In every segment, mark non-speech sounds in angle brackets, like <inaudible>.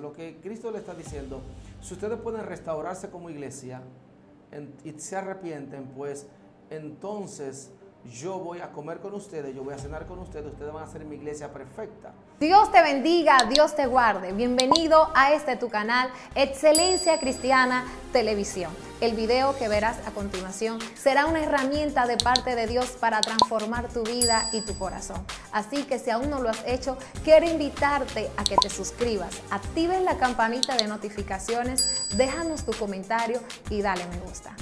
Lo que Cristo le está diciendo, si ustedes pueden restaurarse como iglesia y se arrepienten, pues entonces yo voy a comer con ustedes, yo voy a cenar con ustedes, ustedes van a ser mi iglesia perfecta. Dios te bendiga, Dios te guarde. Bienvenido a este tu canal, Excelencia Cristiana Televisión. El video que verás a continuación será una herramienta de parte de Dios para transformar tu vida y tu corazón. Así que si aún no lo has hecho, quiero invitarte a que te suscribas, actives la campanita de notificaciones, déjanos tu comentario y dale me gusta.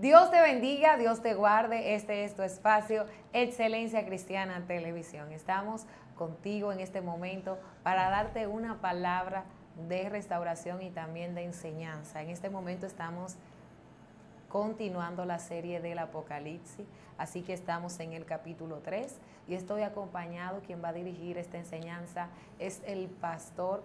Dios te bendiga, Dios te guarde. Este es tu espacio, Excelencia Cristiana Televisión. Estamos contigo en este momento para darte una palabra de restauración y también de enseñanza. En este momento estamos continuando la serie del Apocalipsis, así que estamos en el capítulo 3 y estoy acompañado, quien va a dirigir esta enseñanza es el pastor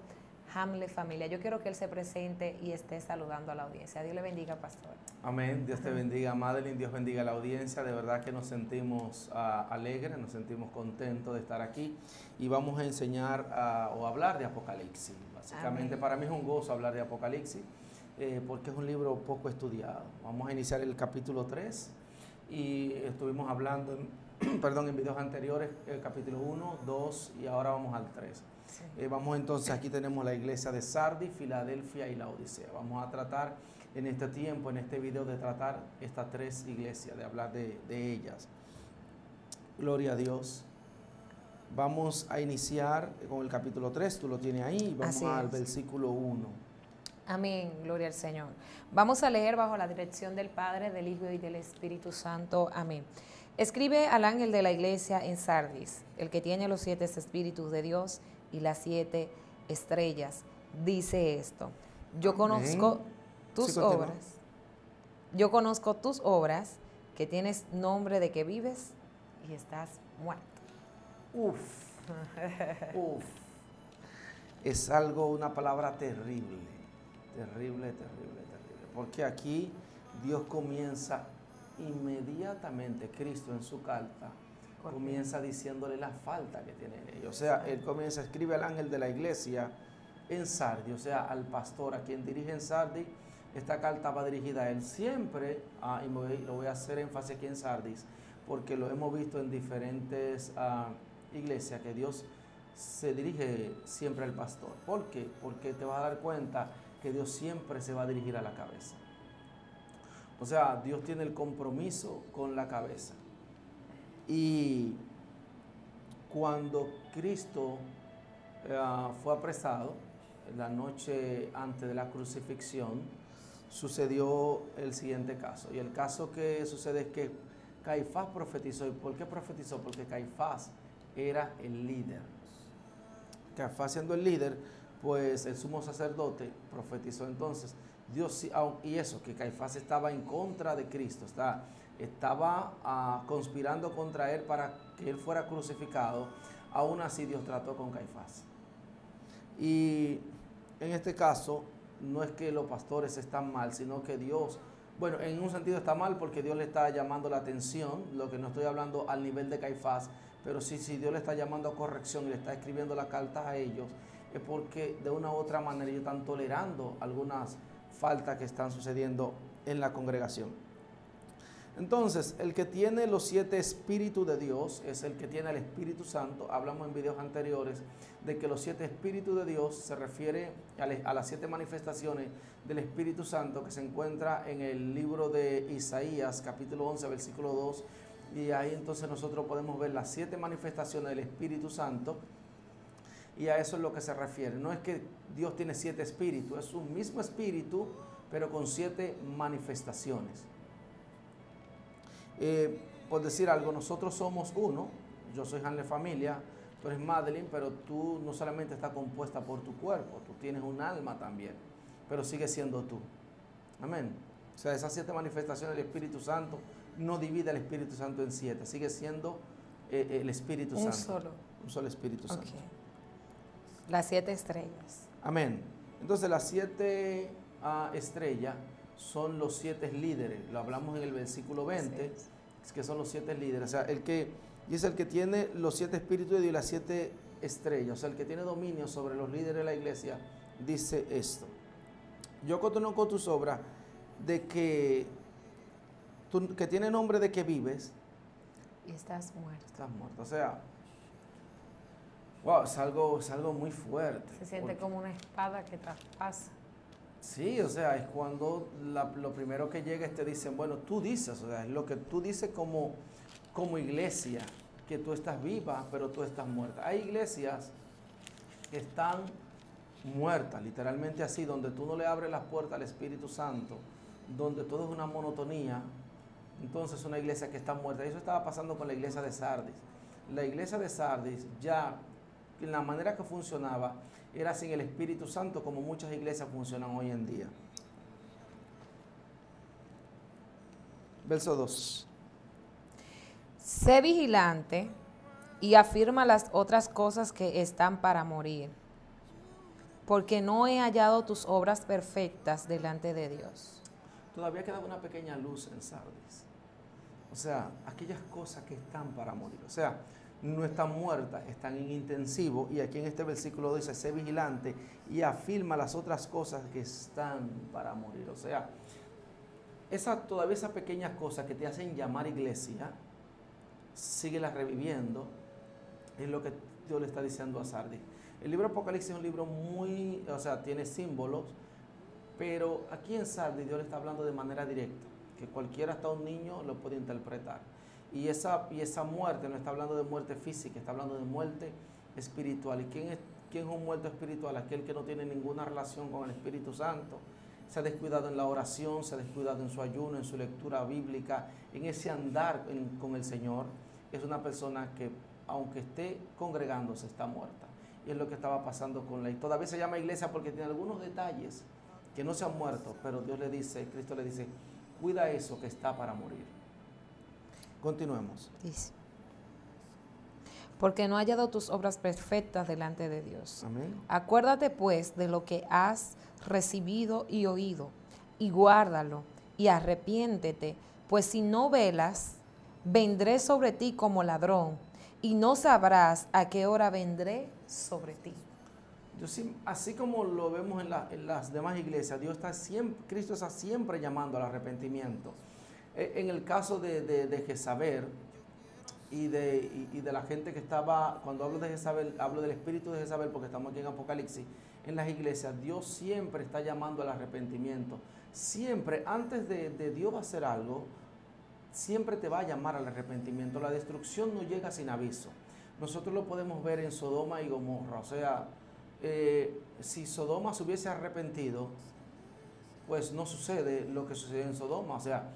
Hamle Familia. Yo quiero que él se presente y esté saludando a la audiencia. Dios le bendiga, pastor. Amén. Dios te bendiga, Madeline. Dios bendiga a la audiencia. De verdad que nos sentimos uh, alegres, nos sentimos contentos de estar aquí y vamos a enseñar uh, o hablar de Apocalipsis. Básicamente, Amén. para mí es un gozo hablar de Apocalipsis eh, porque es un libro poco estudiado. Vamos a iniciar el capítulo 3 y estuvimos hablando, en, <clears throat> perdón, en videos anteriores, el capítulo 1, 2 y ahora vamos al 3. Sí. Eh, vamos entonces, aquí tenemos la iglesia de Sardi, Filadelfia y la Odisea. Vamos a tratar en este tiempo, en este video, de tratar estas tres iglesias, de hablar de, de ellas. Gloria a Dios. Vamos a iniciar con el capítulo 3, tú lo tienes ahí, vamos Así al es. versículo 1. Amén, gloria al Señor. Vamos a leer bajo la dirección del Padre, del Hijo y del Espíritu Santo. Amén. Escribe al ángel de la iglesia en Sardis, el que tiene los siete espíritus de Dios y las siete estrellas. Dice esto, yo Amén. conozco tus Sí, obras, yo conozco tus obras, que tienes nombre de que vives y estás muerto. Uf, uf. Es algo, una palabra terrible, terrible, terrible, terrible. Porque aquí Dios comienza inmediatamente, Cristo en su carta, comienza diciéndole la falta que tienen ellos. O sea, él comienza, escribe al ángel de la iglesia en Sardi, o sea, al pastor, a quien dirige en Sardi. Esta carta va dirigida a él siempre, y lo voy a hacer énfasis aquí en Sardis, porque lo hemos visto en diferentes ah, iglesias, que Dios se dirige siempre al pastor. ¿Por qué? Porque te vas a dar cuenta que Dios siempre se va a dirigir a la cabeza. O sea, Dios tiene el compromiso con la cabeza. Y cuando Cristo eh, fue apresado, la noche antes de la crucifixión, sucedió el siguiente caso. Y el caso que sucede es que Caifás profetizó. ¿Y por qué profetizó? Porque Caifás era el líder. Caifás siendo el líder, pues el sumo sacerdote profetizó entonces. Dios, y eso, que Caifás estaba en contra de Cristo, está, estaba ah, conspirando contra él para que él fuera crucificado. Aún así Dios trató con Caifás. Y en este caso, no es que los pastores están mal, sino que Dios, bueno, en un sentido está mal porque Dios le está llamando la atención, lo que no estoy hablando al nivel de Caifás, pero sí, sí, Dios le está llamando a corrección y le está escribiendo las cartas a ellos, es porque de una u otra manera ellos están tolerando algunas faltas que están sucediendo en la congregación. Entonces, el que tiene los siete espíritus de Dios es el que tiene el Espíritu Santo. Hablamos en videos anteriores de que los siete espíritus de Dios se refiere a, le- a las siete manifestaciones del Espíritu Santo que se encuentra en el libro de Isaías, capítulo 11, versículo 2. Y ahí entonces nosotros podemos ver las siete manifestaciones del Espíritu Santo. Y a eso es lo que se refiere. No es que Dios tiene siete espíritus, es un mismo espíritu, pero con siete manifestaciones. Eh, por decir algo, nosotros somos uno, yo soy Hanle Familia, tú eres Madeline, pero tú no solamente estás compuesta por tu cuerpo, tú tienes un alma también, pero sigues siendo tú. Amén. O sea, esas siete manifestaciones del Espíritu Santo no divide el Espíritu Santo en siete, sigue siendo eh, el Espíritu Un Santo. solo. Un solo Espíritu Santo. Ok. Las siete estrellas. Amén. Entonces las siete ah, estrellas son los siete líderes. Lo hablamos en el versículo 20. Así es. es que son los siete líderes. O sea, el que, y es el que tiene los siete espíritus de Dios y las siete estrellas. O sea, el que tiene dominio sobre los líderes de la iglesia, dice esto. Yo conozco tus obras de que, tú, que tiene nombre de que vives. Y estás muerto. Estás muerto. O sea, wow, es algo, es algo muy fuerte. Se siente como una espada que traspasa. Sí, o sea, es cuando lo primero que llega es te dicen, bueno, tú dices, o sea, es lo que tú dices como, como iglesia, que tú estás viva, pero tú estás muerta. Hay iglesias que están muertas, literalmente así, donde tú no le abres las puertas al Espíritu Santo, donde todo es una monotonía, entonces es una iglesia que está muerta. Eso estaba pasando con la iglesia de Sardis. La iglesia de Sardis ya, en la manera que funcionaba, era sin el Espíritu Santo como muchas iglesias funcionan hoy en día. Verso 2. Sé vigilante y afirma las otras cosas que están para morir, porque no he hallado tus obras perfectas delante de Dios. Todavía queda una pequeña luz en Sardis. O sea, aquellas cosas que están para morir. O sea, no están muertas, están en intensivo. Y aquí en este versículo dice, sé vigilante y afirma las otras cosas que están para morir. O sea, esa, todavía esas pequeñas cosas que te hacen llamar iglesia, síguelas reviviendo. Es lo que Dios le está diciendo a Sardis. El libro Apocalipsis es un libro muy, o sea, tiene símbolos, pero aquí en Sardis Dios le está hablando de manera directa, que cualquiera, hasta un niño, lo puede interpretar. Y esa, y esa muerte no está hablando de muerte física, está hablando de muerte espiritual. ¿Y quién es, quién es un muerto espiritual? Aquel que no tiene ninguna relación con el Espíritu Santo. Se ha descuidado en la oración, se ha descuidado en su ayuno, en su lectura bíblica, en ese andar con el Señor. Es una persona que, aunque esté congregándose, está muerta. Y es lo que estaba pasando con la... Y todavía se llama iglesia porque tiene algunos detalles que no se han muerto, pero Dios le dice, Cristo le dice, cuida eso que está para morir. Continuemos. Dice. Porque no ha hallado tus obras perfectas delante de Dios. Amén. Acuérdate pues de lo que has recibido y oído, y guárdalo, y arrepiéntete, pues si no velas, vendré sobre ti como ladrón, y no sabrás a qué hora vendré sobre ti. Yo, así como lo vemos en, las demás iglesias, Dios está siempre, Cristo está siempre llamando al arrepentimiento. Eh, en el caso de, de, Jezabel y de, la gente que estaba, cuando hablo de Jezabel, hablo del espíritu de Jezabel porque estamos aquí en Apocalipsis, en las iglesias, Dios siempre está llamando al arrepentimiento. Siempre, antes de, de Dios hacer algo, siempre te va a llamar al arrepentimiento. La destrucción no llega sin aviso. Nosotros lo podemos ver en Sodoma y Gomorra. O sea, eh, si Sodoma se hubiese arrepentido, pues no sucede lo que sucedió en Sodoma. O sea,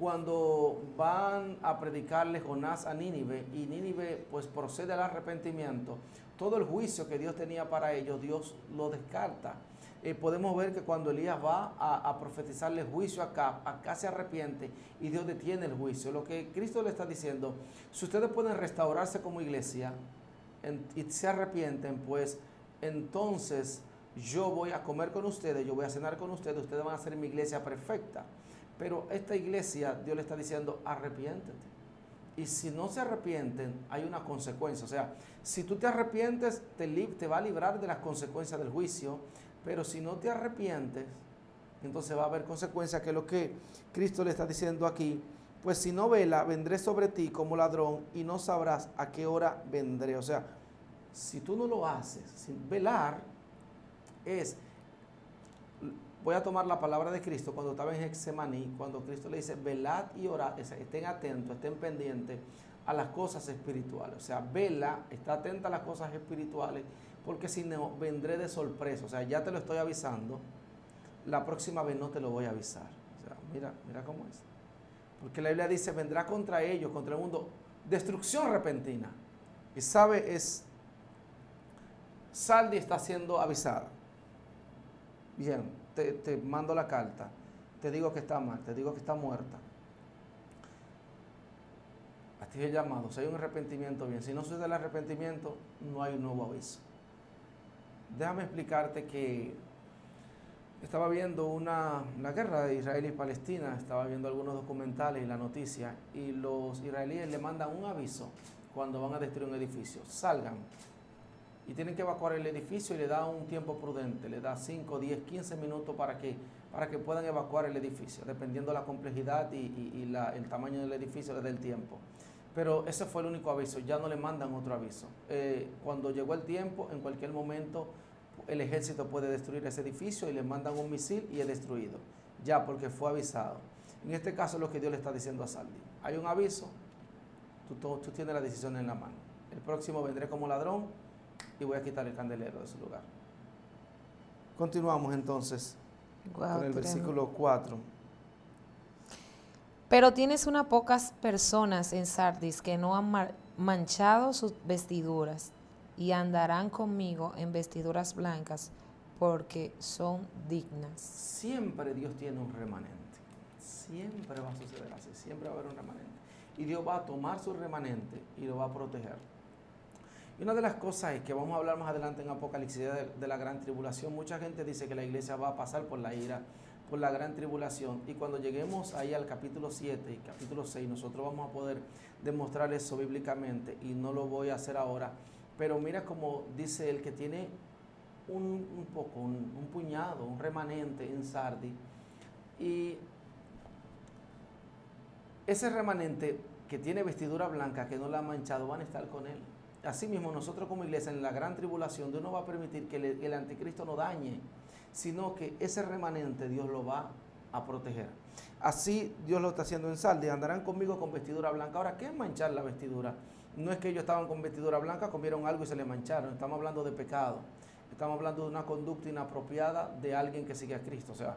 cuando van a predicarle Jonás a Nínive y Nínive pues procede al arrepentimiento, todo el juicio que Dios tenía para ellos, Dios lo descarta. Eh, podemos ver que cuando Elías va a, profetizarle juicio acá, acá se arrepiente y Dios detiene el juicio. Lo que Cristo le está diciendo, si ustedes pueden restaurarse como iglesia y se arrepienten, pues entonces yo voy a comer con ustedes, yo voy a cenar con ustedes, ustedes van a ser mi iglesia perfecta. Pero esta iglesia, Dios le está diciendo, arrepiéntete. Y si no se arrepienten, hay una consecuencia. O sea, si tú te arrepientes, te, te va a librar de las consecuencias del juicio. Pero si no te arrepientes, entonces va a haber consecuencias, que lo que Cristo le está diciendo aquí. Pues si no vela, vendré sobre ti como ladrón y no sabrás a qué hora vendré. O sea, si tú no lo haces, sin velar, es voy a tomar la palabra de Cristo cuando estaba en Hexemaní, cuando Cristo le dice, velad y orad, estén atentos, estén pendientes a las cosas espirituales. O sea, vela, está atenta a las cosas espirituales, porque si no, vendré de sorpresa. O sea, ya te lo estoy avisando, la próxima vez no te lo voy a avisar. Mira, mira cómo es. Porque la Biblia dice, vendrá contra ellos, contra el mundo, destrucción repentina. Y sabe, es, Saldi está siendo avisada. Bien, te, mando la carta, te digo que está mal, te digo que está muerta. A ti es llamado, si hay un arrepentimiento, bien. Si no sucede el arrepentimiento, no hay un nuevo aviso. Déjame explicarte que estaba viendo una, la guerra de Israel y Palestina, estaba viendo algunos documentales y la noticia, y los israelíes le mandan un aviso cuando van a destruir un edificio. Salgan. Y tienen que evacuar el edificio y le da un tiempo prudente, le da 5, 10, 15 minutos para que, para que puedan evacuar el edificio, dependiendo de la complejidad y, el tamaño del edificio, le da el tiempo. Pero ese fue el único aviso, ya no le mandan otro aviso. Eh, cuando llegó el tiempo, en cualquier momento el ejército puede destruir ese edificio y le mandan un misil y es destruido, ya porque fue avisado. En este caso es lo que Dios le está diciendo a Saldi. Hay un aviso, tú, tú tienes la decisión en la mano. El próximo vendré como ladrón y voy a quitar el candelero de su lugar. Continuamos entonces con el versículo 4. Pero tienes unas pocas personas en Sardis que no han manchado sus vestiduras y andarán conmigo en vestiduras blancas porque son dignas. Siempre Dios tiene un remanente. Siempre va a suceder así. Siempre va a haber un remanente. Y Dios va a tomar su remanente y lo va a proteger. Y una de las cosas es que vamos a hablar más adelante en Apocalipsis de, la gran tribulación. Mucha gente dice que la iglesia va a pasar por la ira, por la gran tribulación. Y cuando lleguemos ahí al capítulo 7 y capítulo 6, nosotros vamos a poder demostrar eso bíblicamente. Y no lo voy a hacer ahora pero mira como dice el que tiene un, poco, un, puñado, un remanente en Sardi. Y ese remanente que tiene vestidura blanca, que no la ha manchado, van a estar con él. Asimismo, nosotros como iglesia en la gran tribulación, Dios no va a permitir que el, anticristo no dañe, sino que ese remanente Dios lo va a proteger. Así Dios lo está haciendo en Sardi. Andarán conmigo con vestidura blanca. Ahora, ¿qué es manchar la vestidura? No es que ellos estaban con vestidura blanca, comieron algo y se le mancharon. Estamos hablando de pecado. Estamos hablando de una conducta inapropiada de alguien que sigue a Cristo. O sea,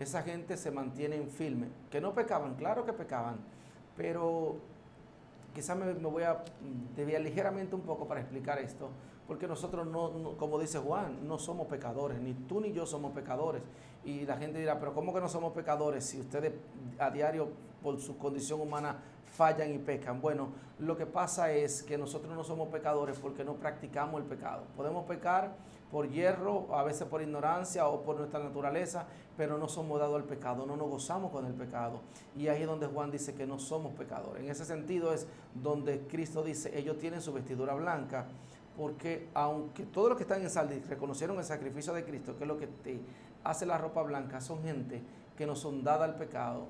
esa gente se mantiene en firme. Que no pecaban, claro que pecaban. Pero quizás me, voy a desviar ligeramente un poco para explicar esto. Porque nosotros no, como dice Juan, no somos pecadores. Ni tú ni yo somos pecadores. Y la gente dirá, pero ¿cómo que no somos pecadores si ustedes a diario por su condición humana fallan y pecan. Bueno, lo que pasa es que nosotros no somos pecadores porque no practicamos el pecado. Podemos pecar por hierro, a veces por ignorancia o por nuestra naturaleza, pero no somos dados al pecado, no nos gozamos con el pecado. Y ahí es donde Juan dice que no somos pecadores. En ese sentido es donde Cristo dice, ellos tienen su vestidura blanca, porque aunque todos los que están en Saldis reconocieron el sacrificio de Cristo, que es lo que te hace la ropa blanca, son gente que no son dadas al pecado,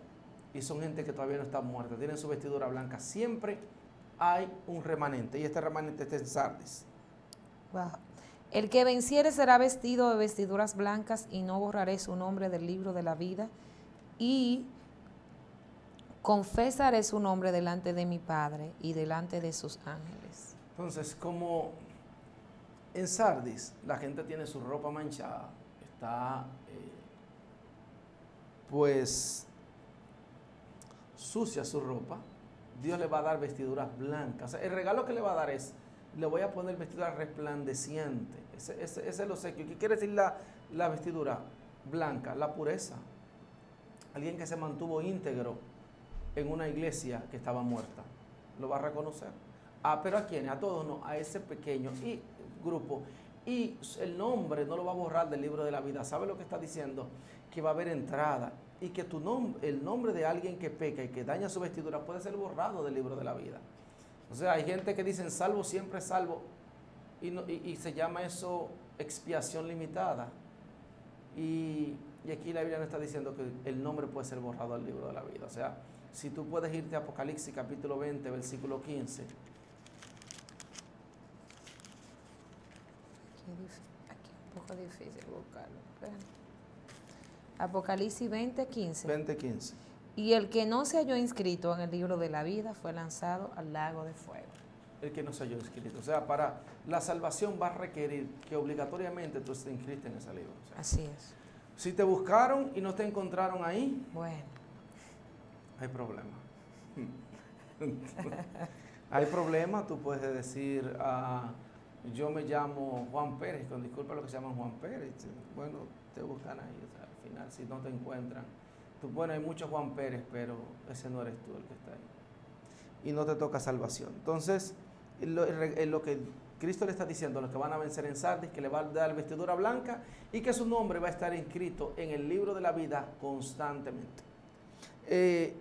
y son gente que todavía no está muerta, tienen su vestidura blanca. Siempre hay un remanente y este remanente está en Sardis. El que venciere será vestido de vestiduras blancas y no borraré su nombre del libro de la vida y confesaré su nombre delante de mi Padre y delante de sus ángeles. Entonces, como en Sardis la gente tiene su ropa manchada, está eh, pues sucia su ropa, Dios le va a dar vestiduras blancas. el regalo que le va a dar es, le voy a poner vestidura resplandeciente. Ese, es lo seco. ¿Qué quiere decir la, vestidura blanca? La pureza. Alguien que se mantuvo íntegro en una iglesia que estaba muerta. Lo va a reconocer. Ah, pero a quién? A todos no, a ese pequeño y grupo. Y el nombre no lo va a borrar del libro de la vida. ¿Sabe lo que está diciendo? Que va a haber entrada y que tu nombre, el nombre de alguien que peca y que daña su vestidura puede ser borrado del libro de la vida. O sea, hay gente que dicen salvo siempre salvo y, y, se llama eso expiación limitada. Y, y, aquí la Biblia nos está diciendo que el nombre puede ser borrado del libro de la vida. O sea, si tú puedes irte a Apocalipsis capítulo 20, versículo 15. Aquí un poco difícil buscarlo. Apocalipsis 20, 15. 20, 15. Y el que no se halló inscrito en el libro de la vida fue lanzado al lago de fuego. El que no se halló inscrito. O sea, para la salvación va a requerir que obligatoriamente tú estés inscrito en ese libro. Así es. Si te buscaron y no te encontraron ahí, bueno, hay problema. <laughs> hay problema, tú puedes decir, ah, yo me llamo Juan Pérez, con disculpa lo que se llama Juan Pérez. Bueno, te buscan ahí si no te encuentran. Tú, bueno, hay muchos Juan Pérez, pero ese no eres tú el que está ahí. Y no te toca salvación. Entonces, lo, lo que Cristo le está diciendo a los que van a vencer en Sardis que le va a dar vestidura blanca y que su nombre va a estar inscrito en el libro de la vida constantemente. Eh,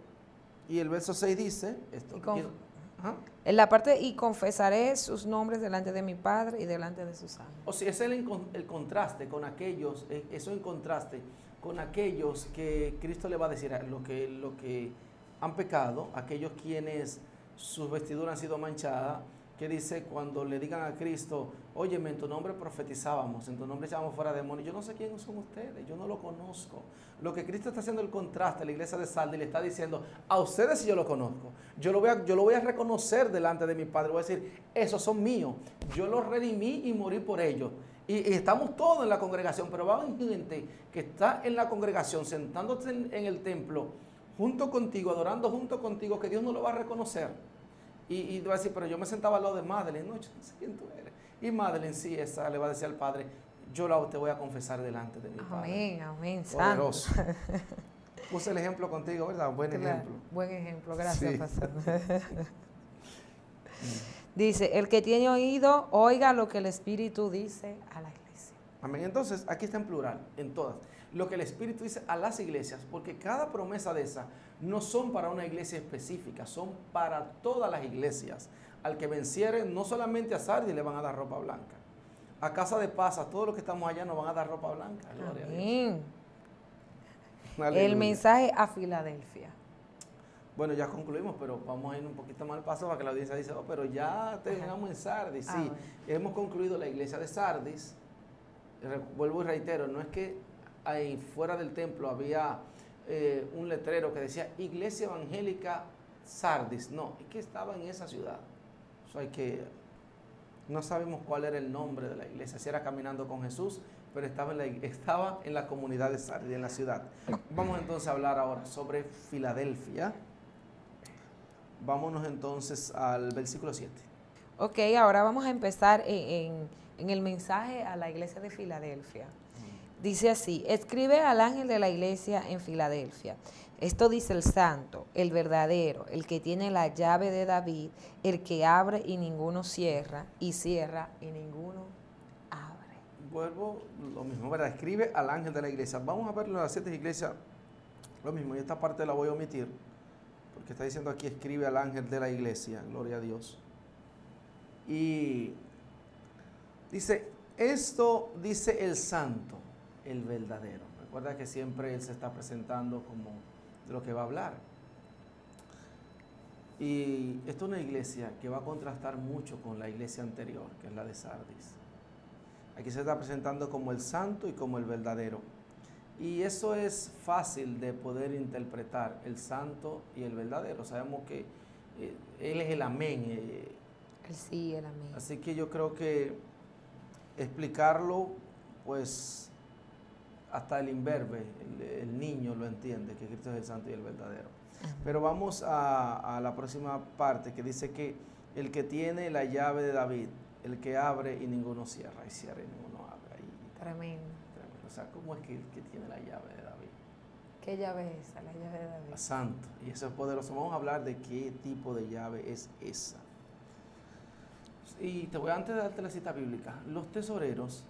y el verso 6 dice esto. En la parte, y confesaré sus nombres delante de mi Padre y delante de sus ángeles. O sea, es el, el contraste con aquellos, eh, eso en contraste con aquellos que Cristo le va a decir, lo que, lo que han pecado, aquellos quienes sus vestiduras han sido manchadas, dice cuando le digan a Cristo, óyeme, en tu nombre profetizábamos, en tu nombre echábamos fuera demonios, yo no sé quiénes son ustedes, yo no lo conozco. Lo que Cristo está haciendo el contraste a la iglesia de Salde le está diciendo, a ustedes sí yo lo conozco, yo lo, voy a, yo lo voy a reconocer delante de mi Padre, voy a decir, esos son míos, yo los redimí y morí por ellos. Y, estamos todos en la congregación, pero va gente que está en la congregación, sentándose en, en el templo, junto contigo, adorando junto contigo, que Dios no lo va a reconocer. Y, y va a decir, pero yo me sentaba al lado de Madeleine. No, yo no sé quién tú eres. Y Madeleine, sí, esa le va a decir al Padre, yo la, te voy a confesar delante de mi Padre. Amén, amén. Poderoso. <laughs> Puse el ejemplo contigo, ¿verdad? Buen ejemplo. Buen ejemplo, gracias, Pastor. <laughs> <laughs> dice, el que tiene oído, oiga lo que el Espíritu dice a la iglesia. Amén. Entonces, aquí está en plural, en todas. Lo que el Espíritu dice a las iglesias, porque cada promesa de esa no son para una iglesia específica, son para todas las iglesias. Al que venciere, no solamente a Sardis le van a dar ropa blanca. A Casa de Paz, a todos los que estamos allá nos van a dar ropa blanca. Amén. El mensaje a Filadelfia. Bueno, ya concluimos, pero vamos a ir un poquito más al paso para que la audiencia dice, oh, pero ya terminamos en Sardis. Sí, ah, hemos concluido la iglesia de Sardis. Vuelvo y reitero, no es que ahí fuera del templo había eh, un letrero que decía Iglesia Evangélica Sardis. No, es que estaba en esa ciudad. O hay que, no sabemos cuál era el nombre de la iglesia, si era Caminando con Jesús, pero estaba en la, estaba en la comunidad de Sardis, en la ciudad. Vamos entonces a hablar ahora sobre Filadelfia. Vámonos entonces al versículo 7. Ok, ahora vamos a empezar en el mensaje a la iglesia de Filadelfia. Dice así, escribe al ángel de la iglesia en Filadelfia. Esto dice el santo, el verdadero, el que tiene la llave de David, el que abre y ninguno cierra, y cierra y ninguno abre. Vuelvo lo mismo, ¿verdad? Escribe al ángel de la iglesia. Vamos a en las siete iglesias, lo mismo, y esta parte la voy a omitir, porque está diciendo aquí, escribe al ángel de la iglesia, gloria a Dios. Y dice, esto dice el santo el verdadero. Recuerda que siempre Él se está presentando como de lo que va a hablar. Y esto es una iglesia que va a contrastar mucho con la iglesia anterior, que es la de Sardis. Aquí se está presentando como el santo y como el verdadero. Y eso es fácil de poder interpretar, el santo y el verdadero. Sabemos que eh, Él es el amén. Eh, sí, el amén. Así que yo creo que explicarlo, pues hasta el imberbe, el, niño lo entiende, que Cristo es el santo y el verdadero. Pero vamos a, la próxima parte que dice que el que tiene la llave de David, el que abre y ninguno cierra, y cierra y ninguno abre. tremendo. O sea, ¿cómo es que el que tiene la llave de David? ¿Qué llave es esa, la llave de David? Santo. Y eso es poderoso. Vamos a hablar de qué tipo de llave es esa. Y te voy antes de darte la cita bíblica. Los tesoreros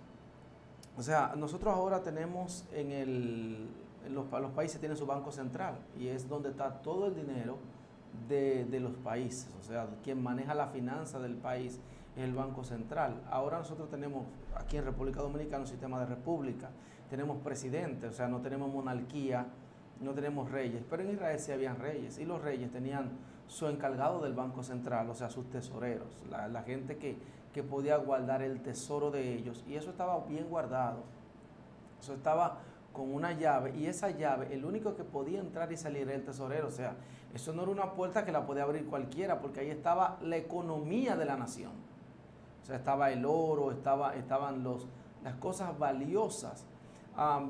o sea, nosotros ahora tenemos en, el, los, países tienen su banco central y es donde está todo el dinero de, de, los países. O sea, quien maneja la finanza del país es el Banco Central. Ahora nosotros tenemos aquí en República Dominicana un sistema de república. Tenemos presidente, o sea, no tenemos monarquía, no tenemos reyes. Pero en Israel sí habían reyes y los reyes tenían su encargado del Banco Central, o sea, sus tesoreros, la gente que que podía guardar el tesoro de ellos. Y eso estaba bien guardado. Eso estaba con una llave. Y esa llave, el único que podía entrar y salir era el tesorero. O sea, eso no era una puerta que la podía abrir cualquiera, porque ahí estaba la economía de la nación. O sea, estaba el oro, estaba, estaban los, las cosas valiosas.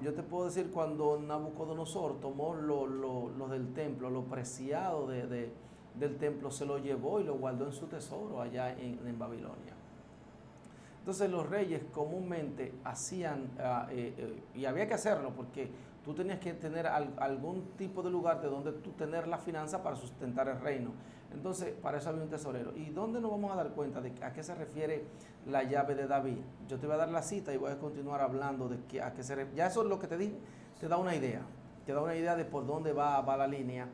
yo te puedo decir cuando Nabucodonosor tomó lo, del templo, lo preciado de, del templo, se lo llevó y lo guardó en su tesoro allá en Babilonia. Entonces los reyes comúnmente hacían, eh, y había que hacerlo porque tú tenías que tener algún tipo de lugar de donde tú tener la finanza para sustentar el reino. Entonces, para eso había un tesorero. ¿Y dónde nos vamos a dar cuenta de a qué se refiere la llave de David? Yo te voy a dar la cita y voy a continuar hablando de que, a qué se refiere. Ya eso es lo que te dije, te da una idea. Te da una idea de por dónde va, va la línea.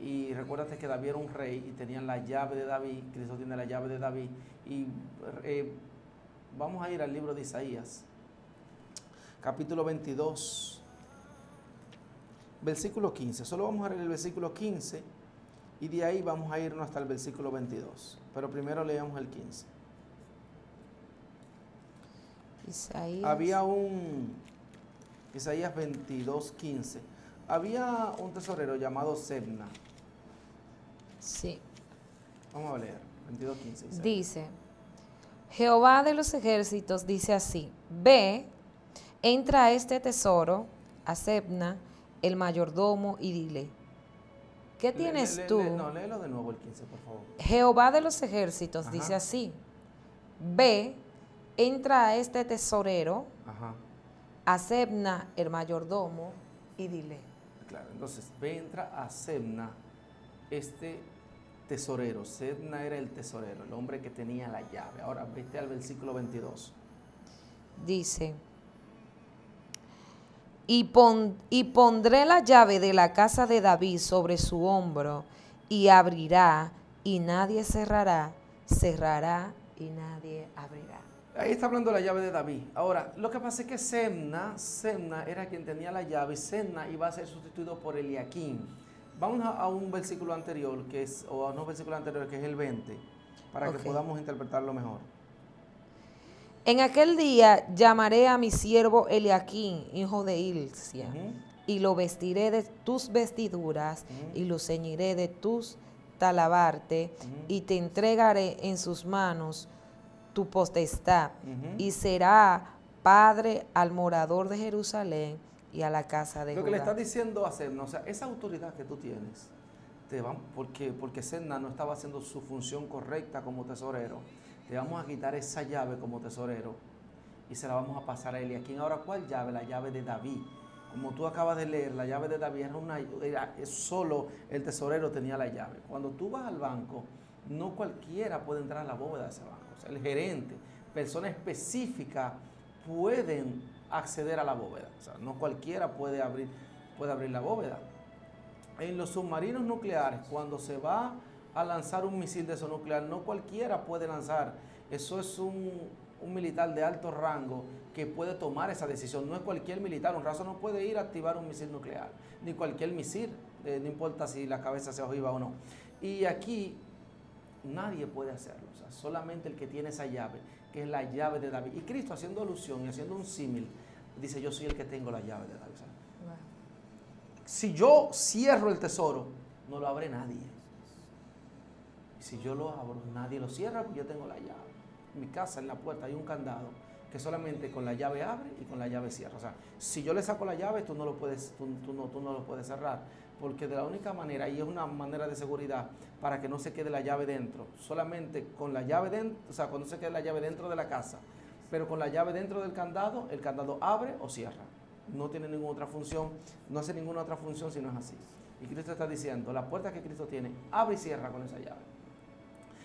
Y recuérdate que David era un rey y tenían la llave de David. Cristo tiene la llave de David. Y eh, vamos a ir al libro de Isaías, capítulo 22, versículo 15. Solo vamos a leer el versículo 15 y de ahí vamos a irnos hasta el versículo 22. Pero primero leamos el 15. Isaías. Había un Isaías 22, 15. Había un tesorero llamado Sebna. Sí. Vamos a leer. 22, 15. Dice, Jehová de los ejércitos dice así, ve, entra a este tesoro, a Sebna, el mayordomo, y dile, ¿qué tienes tú? no, léelo de nuevo el 15, por favor. Jehová de los ejércitos dice así, ve, entra a este tesorero, a Sebna, el mayordomo, y dile. Claro, entonces, ve, entra a Sebna, este tesorero. Sebna era el tesorero, el hombre que tenía la llave. Ahora, vete al versículo 22. Dice, y, y pondré la llave de la casa de David sobre su hombro, y abrirá, y nadie cerrará, cerrará, y nadie abrirá. Ahí está hablando la llave de David. Ahora, lo que pasa es que Semna, Semna era quien tenía la llave, y Semna iba a ser sustituido por Eliakim. Vamos a, un versículo anterior, que es, o a unos versículos anteriores, que es el 20, para que podamos interpretarlo mejor. En aquel día llamaré a mi siervo Eliaquín, hijo de Ilcia, y lo vestiré de tus vestiduras, y lo ceñiré de tus talabarte, y te entregaré en sus manos tu potestad, y será padre al morador de Jerusalén, y a la casa de Lo que le está diciendo a Sedna, o sea, esa autoridad que tú tienes, te van, porque, porque Sedna no estaba haciendo su función correcta como tesorero, te vamos a quitar esa llave como tesorero y se la vamos a pasar a él. ¿Y aquí ahora cuál llave? La llave de David. Como tú acabas de leer, la llave de David era una, era, solo el tesorero tenía la llave. Cuando tú vas al banco, no cualquiera puede entrar a la bóveda de ese banco. O sea, el gerente, persona específica pueden acceder a la bóveda. O sea, no cualquiera puede abrir, puede abrir la bóveda. En los submarinos nucleares, cuando se va a lanzar un misil de eso nuclear, no cualquiera puede lanzar. Eso es un, militar de alto rango que puede tomar esa decisión. No es cualquier militar, un raso no puede ir a activar un misil nuclear, ni cualquier misil, eh, no importa si la cabeza se ojiva o no. Y aquí nadie puede hacerlo, o sea, solamente el que tiene esa llave que es la llave de David. Y Cristo haciendo alusión y haciendo un símil, dice, yo soy el que tengo la llave de David. Si yo cierro el tesoro, no lo abre nadie. si yo lo abro, nadie lo cierra porque yo tengo la llave. En mi casa, en la puerta, hay un candado que solamente con la llave abre y con la llave cierra. O sea, si yo le saco la llave, tú no lo puedes, tú, no, tú no lo puedes cerrar. Porque de la única manera, y es una manera de seguridad, para que no se quede la llave dentro. Solamente con la llave dentro, o sea, cuando se quede la llave dentro de la casa, pero con la llave dentro del candado, el candado abre o cierra. No tiene ninguna otra función, no hace ninguna otra función si no es así. Y Cristo está diciendo, la puerta que Cristo tiene, abre y cierra con esa llave.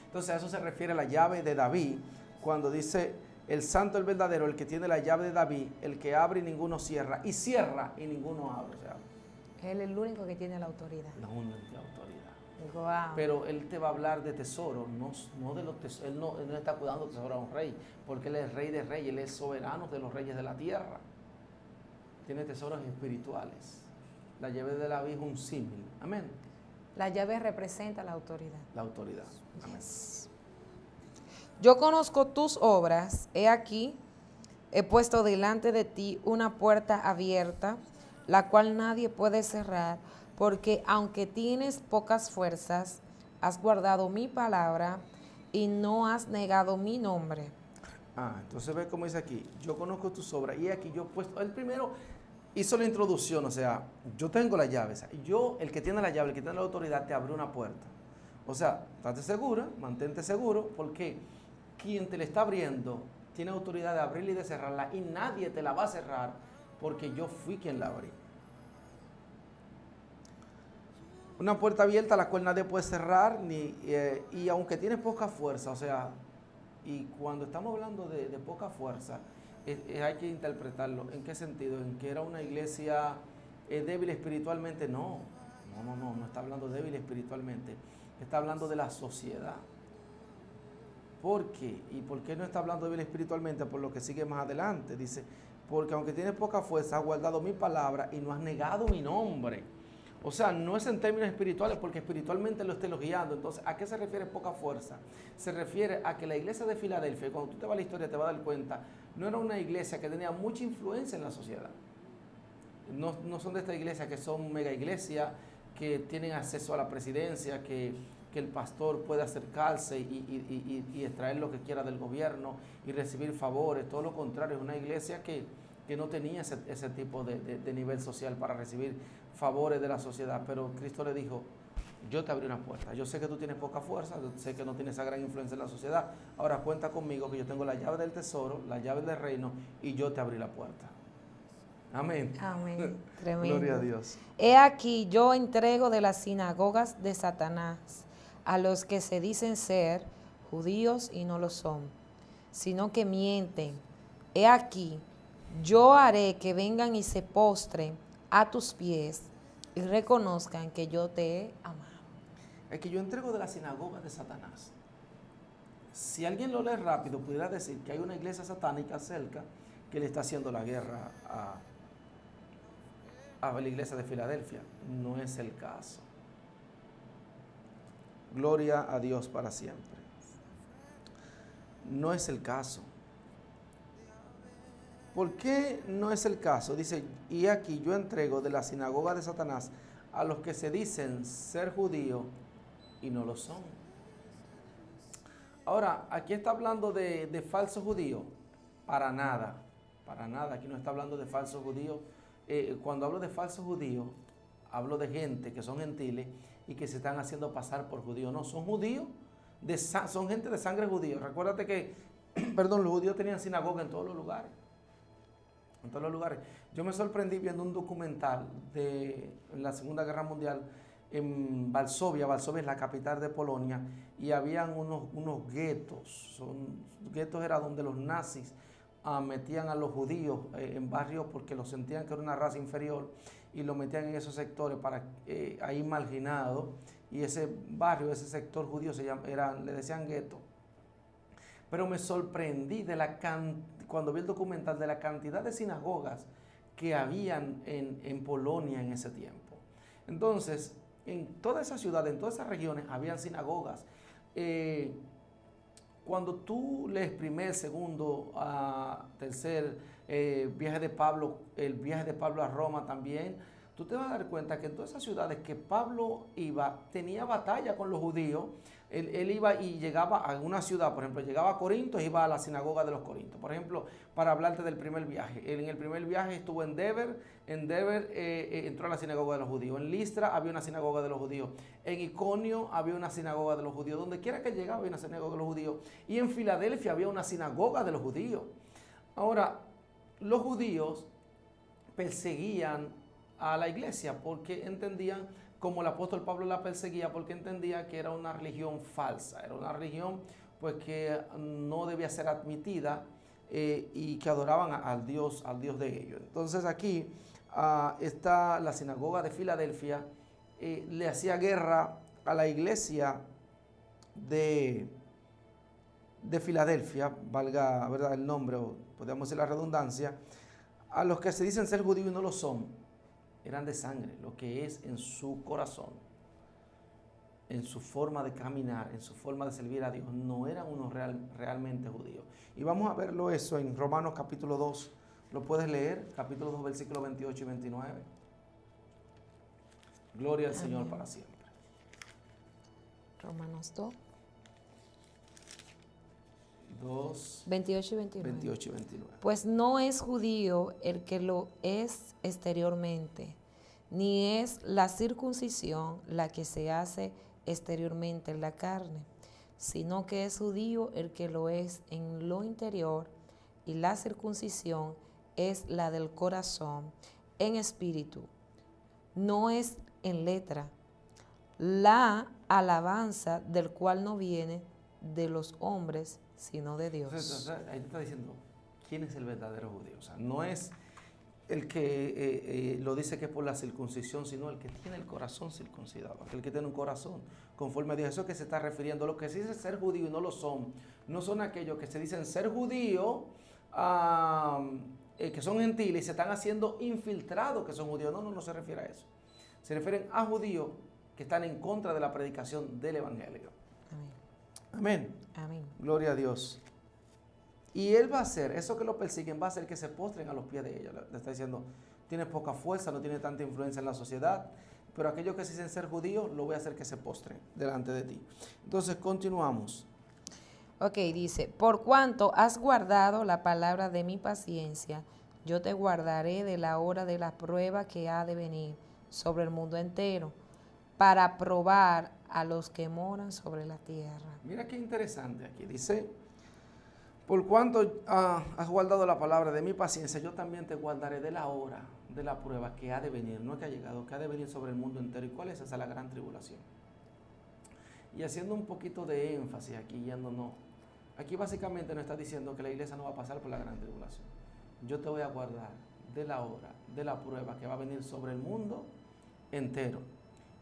Entonces a eso se refiere la llave de David, cuando dice el santo, el verdadero, el que tiene la llave de David, el que abre y ninguno cierra, y cierra y ninguno abre. Él es el único que tiene la autoridad. La única autoridad. Pero él te va a hablar de tesoro, no, no de los tesoros. Él no, está cuidando tesoro a un rey, porque él es rey de reyes, él es soberano de los reyes de la tierra. Tiene tesoros espirituales. La llave de la vida es un símil. Amén. La llave representa la autoridad. La autoridad. Amén. Yo conozco tus obras. He aquí, he puesto delante de ti una puerta abierta la cual nadie puede cerrar, porque aunque tienes pocas fuerzas, has guardado mi palabra y no has negado mi nombre. Ah, entonces ve cómo dice aquí, yo conozco tus obras y aquí yo he puesto, el primero hizo la introducción, o sea, yo tengo la llave, yo, el que tiene la llave, el que tiene la autoridad, te abre una puerta. O sea, estate segura, mantente seguro, porque quien te le está abriendo tiene autoridad de abrirla y de cerrarla y nadie te la va a cerrar porque yo fui quien la abrí. Una puerta abierta la cual nadie puede cerrar, ni, eh, y aunque tiene poca fuerza, o sea, y cuando estamos hablando de, poca fuerza, hay que interpretarlo. ¿En qué sentido? ¿En que era una iglesia eh, débil espiritualmente? No, no, no, no, no está hablando débil espiritualmente. Está hablando de la sociedad. ¿Por qué? ¿Y por qué no está hablando débil espiritualmente? Por lo que sigue más adelante. Dice, porque aunque tienes poca fuerza, has guardado mi palabra y no has negado mi nombre. O sea, no es en términos espirituales porque espiritualmente lo esté elogiando. Entonces, ¿a qué se refiere poca fuerza? Se refiere a que la iglesia de Filadelfia, cuando tú te vas a la historia te vas a dar cuenta, no era una iglesia que tenía mucha influencia en la sociedad. No, son de esta iglesia que son mega iglesias, que tienen acceso a la presidencia, que, el pastor puede acercarse y, extraer lo que quiera del gobierno y recibir favores. Todo lo contrario, es una iglesia que, no tenía ese, tipo de, de nivel social para recibir favores de la sociedad, pero Cristo le dijo, yo te abrí una puerta. Yo sé que tú tienes poca fuerza, sé que no tienes esa gran influencia en la sociedad. Ahora cuenta conmigo que yo tengo la llave del tesoro, la llave del reino y yo te abrí la puerta. Amén. Amén. <laughs> Tremendo. Gloria a Dios. He aquí, yo entrego de las sinagogas de Satanás a los que se dicen ser judíos y no lo son, sino que mienten. He aquí, yo haré que vengan y se postren a tus pies y reconozcan que yo te he amado. Es que yo entrego de la sinagoga de Satanás. Si alguien lo lee rápido, pudiera decir que hay una iglesia satánica cerca que le está haciendo la guerra a la iglesia de Filadelfia. No es el caso. Gloria a Dios para siempre. No es el caso. ¿Por qué no es el caso? Dice, y aquí yo entrego de la sinagoga de Satanás a los que se dicen ser judíos y no lo son. Ahora, aquí está hablando de, de falsos judíos. Para nada, para nada. Aquí no está hablando de falsos judíos. Eh, cuando hablo de falsos judíos, hablo de gente que son gentiles y que se están haciendo pasar por judíos. No, son judíos, son gente de sangre judío. Recuérdate que, <clears throat> perdón, los judíos tenían sinagoga en todos los lugares en todos los lugares. Yo me sorprendí viendo un documental de la Segunda Guerra Mundial en Varsovia. Varsovia es la capital de Polonia y habían unos, unos guetos. Son, guetos era donde los nazis ah, metían a los judíos eh, en barrios porque los sentían que era una raza inferior y los metían en esos sectores para eh, ahí marginados. Y ese barrio, ese sector judío se llama, le decían gueto. Pero me sorprendí de la cantidad cuando vi el documental de la cantidad de sinagogas que habían en, Polonia en ese tiempo. Entonces, en toda esa ciudad, en todas esas regiones, habían sinagogas. Eh, cuando tú lees primer, segundo, tercer eh, viaje de Pablo, el viaje de Pablo a Roma también, tú te vas a dar cuenta que en todas esas ciudades que Pablo iba, tenía batalla con los judíos él, iba y llegaba a una ciudad, por ejemplo, llegaba a Corinto y iba a la sinagoga de los Corintos. Por ejemplo, para hablarte del primer viaje. Él en el primer viaje estuvo en Dever, en Dever eh, eh, entró a la sinagoga de los judíos. En Listra había una sinagoga de los judíos. En Iconio había una sinagoga de los judíos. Donde quiera que llegaba había una sinagoga de los judíos. Y en Filadelfia había una sinagoga de los judíos. Ahora, los judíos perseguían a la iglesia porque entendían como el apóstol Pablo la perseguía porque entendía que era una religión falsa, era una religión pues que no debía ser admitida eh, y que adoraban al Dios, al Dios de ellos. Entonces aquí ah, está la sinagoga de Filadelfia, eh, le hacía guerra a la iglesia de, de Filadelfia, valga ¿verdad? el nombre, o podríamos decir la redundancia, a los que se dicen ser judíos y no lo son eran de sangre, lo que es en su corazón, en su forma de caminar, en su forma de servir a Dios, no eran unos real, realmente judíos. Y vamos a verlo eso en Romanos capítulo 2. ¿Lo puedes leer? Capítulo 2, versículos 28 y 29. Gloria al Señor para siempre. Romanos 2. 2, 28 y 29. 28 y 29. Pues no es judío el que lo es exteriormente, ni es la circuncisión la que se hace exteriormente en la carne, sino que es judío el que lo es en lo interior, y la circuncisión es la del corazón, en espíritu, no es en letra, la alabanza del cual no viene de los hombres, sino de Dios. Ahí está diciendo, ¿quién es el verdadero judío? O sea, no es el que eh, eh, lo dice que es por la circuncisión, sino el que tiene el corazón circuncidado, aquel que tiene un corazón conforme a Dios. Eso que se está refiriendo. Los que se dicen ser judío y no lo son, no son aquellos que se dicen ser judío, eh, que son gentiles y se están haciendo infiltrados que son judíos. No, no, no se refiere a eso. Se refieren a judíos que están en contra de la predicación del Evangelio. Amén. Amén. Gloria a Dios. Y Él va a hacer, eso que lo persiguen, va a hacer que se postren a los pies de ella. Le está diciendo, tienes poca fuerza, no tiene tanta influencia en la sociedad, pero aquellos que se dicen ser judíos, lo voy a hacer que se postren delante de ti. Entonces, continuamos. Ok, dice, por cuanto has guardado la palabra de mi paciencia, yo te guardaré de la hora de la prueba que ha de venir sobre el mundo entero, para probar a los que moran sobre la tierra. Mira qué interesante aquí. Dice, por cuanto ah, has guardado la palabra de mi paciencia, yo también te guardaré de la hora de la prueba que ha de venir, no que ha llegado, que ha de venir sobre el mundo entero. ¿Y cuál es esa? La gran tribulación. Y haciendo un poquito de énfasis aquí, yéndonos, aquí básicamente nos está diciendo que la iglesia no va a pasar por la gran tribulación. Yo te voy a guardar de la hora, de la prueba que va a venir sobre el mundo entero.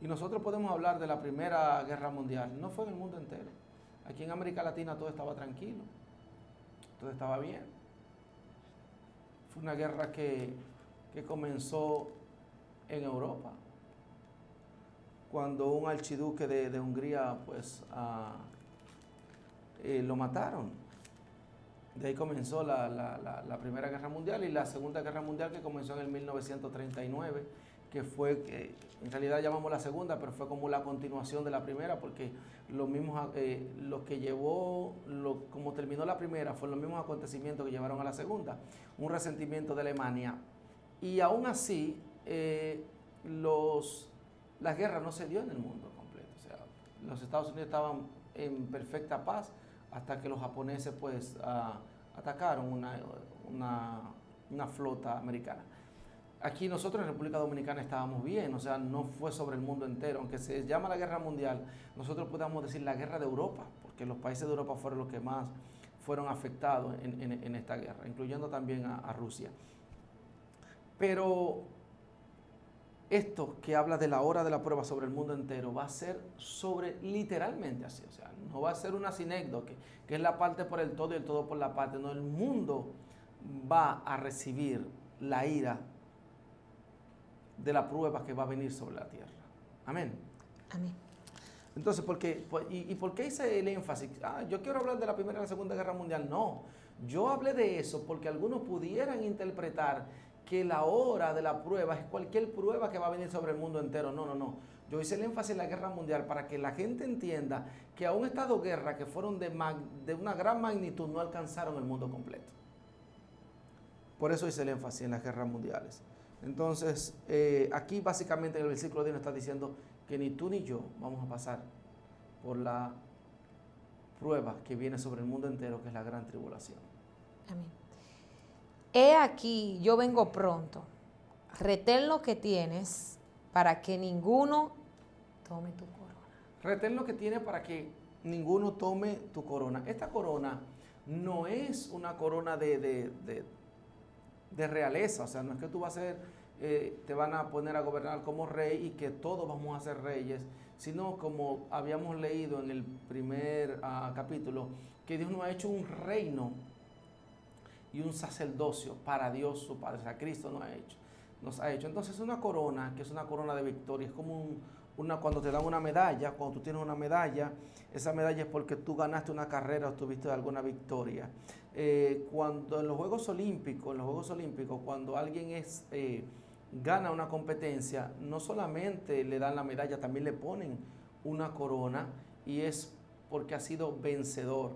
Y nosotros podemos hablar de la Primera Guerra Mundial. No fue en el mundo entero. Aquí en América Latina todo estaba tranquilo. Todo estaba bien. Fue una guerra que, comenzó en Europa. Cuando un archiduque de, Hungría, pues, eh, lo mataron. De ahí comenzó la, la Primera Guerra Mundial y la Segunda Guerra Mundial que comenzó en el 1939 que fue, que en realidad llamamos la segunda, pero fue como la continuación de la primera, porque lo, mismos, eh, lo que llevó, como terminó la primera, fue los mismos acontecimientos que llevaron a la segunda, un resentimiento de Alemania. Y aún así, eh, los, la guerra no se dio en el mundo completo. O sea, los Estados Unidos estaban en perfecta paz hasta que los japoneses pues atacaron una, una flota americana. Aquí nosotros en República Dominicana estábamos bien, o sea, no fue sobre el mundo entero. Aunque se llama la guerra mundial, nosotros podemos decir la guerra de Europa, porque los países de Europa fueron los que más fueron afectados en, esta guerra, incluyendo también a, Rusia. Pero esto que habla de la hora de la prueba sobre el mundo entero va a ser sobre literalmente así, o sea, no va a ser una sinécdoque, que es la parte por el todo y el todo por la parte, no, el mundo va a recibir la ira de la prueba que va a venir sobre la tierra. Amén. Amén. Entonces, ¿por qué? Pues, ¿Y, por qué hice el énfasis? Ah, yo quiero hablar de la Primera y la Segunda Guerra Mundial. No, yo hablé de eso porque algunos pudieran interpretar que la hora de la prueba es cualquier prueba que va a venir sobre el mundo entero. No, no, no. Yo hice el énfasis en la guerra mundial para que la gente entienda que aún estas dos guerras que fueron de, de una gran magnitud no alcanzaron el mundo completo. Por eso hice el énfasis en las guerras mundiales. Entonces, eh, aquí básicamente en el versículo 10 nos está diciendo que ni tú ni yo vamos a pasar por la prueba que viene sobre el mundo entero, que es la gran tribulación. Amén. He aquí, yo vengo pronto. Retén lo que tienes para que ninguno tome tu corona. Retén lo que tienes para que ninguno tome tu corona. Esta corona no es una corona de de realeza, o sea, no es que tú vas a ser, eh, te van a poner a gobernar como rey y que todos vamos a ser reyes, sino como habíamos leído en el primer ah, capítulo, que Dios nos ha hecho un reino y un sacerdocio para Dios su Padre, o sea, Cristo nos ha hecho. Nos ha hecho. Entonces una corona, que es una corona de victoria, es como una, cuando te dan una medalla, cuando tú tienes una medalla, esa medalla es porque tú ganaste una carrera o tuviste alguna victoria. Eh, cuando en los Juegos Olímpicos, en los Juegos Olímpicos, cuando alguien es, eh, gana una competencia, no solamente le dan la medalla, también le ponen una corona y es porque ha sido vencedor.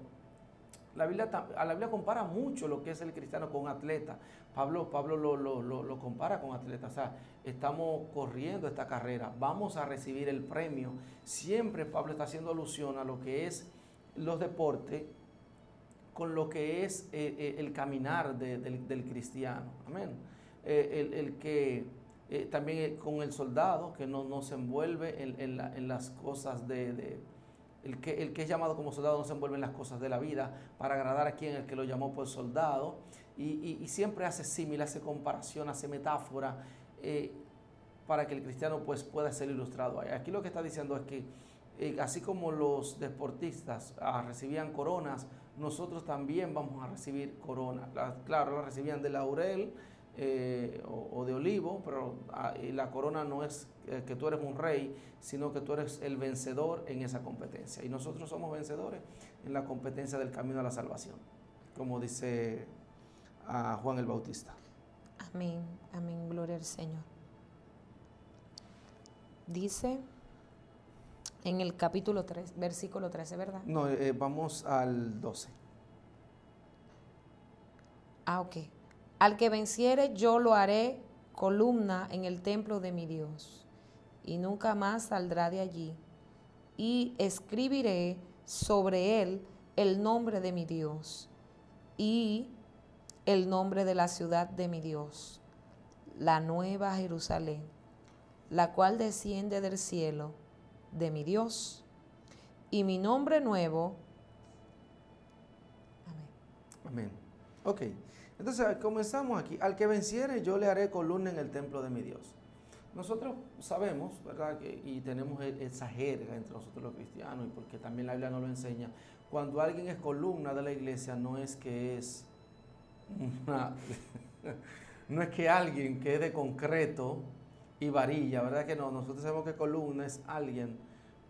La Biblia, la Biblia compara mucho lo que es el cristiano con atleta. Pablo, Pablo lo, lo, compara con atleta. O sea, estamos corriendo esta carrera, vamos a recibir el premio. Siempre Pablo está haciendo alusión a lo que es los deportes con lo que es eh, eh, el caminar del, cristiano. Amén. Eh, el, que también con el soldado que no, se envuelve en, en la- en las cosas de, el, que, es llamado como soldado no se envuelve en las cosas de la vida para agradar a quien el que lo llamó por soldado y, siempre hace símil, hace comparación, hace metáfora para que el cristiano pues pueda ser ilustrado. Aquí lo que está diciendo es que así como los deportistas ah, recibían coronas, nosotros también vamos a recibir coronas. La- claro, la recibían de laurel eh, o, o de olivo, pero ah, la corona no es eh, que tú eres un rey, sino que tú eres el vencedor en esa competencia. Y nosotros somos vencedores en la competencia del camino a la salvación, como dice ah, Juan el Bautista. Amén, amén, gloria al Señor. Dice en el capítulo 3, versículo 13, ¿verdad? No, eh, vamos al 12. Ah, ok. Al que venciere yo lo haré columna en el templo de mi Dios, y nunca más saldrá de allí. Y escribiré sobre él el nombre de mi Dios y el nombre de la ciudad de mi Dios, la nueva Jerusalén, la cual desciende del cielo de mi Dios, y mi nombre nuevo. Amén. Amén. Ok. Entonces comenzamos aquí. Al que venciere, yo le haré columna en el templo de mi Dios. Nosotros sabemos, ¿verdad? Que, y tenemos e- esa jerga entre nosotros los cristianos, y porque también la Biblia nos lo enseña. Cuando alguien es columna de la iglesia, no es que es <laughs> no es que alguien que es de concreto y varilla, ¿verdad que no? Nosotros sabemos que columna es alguien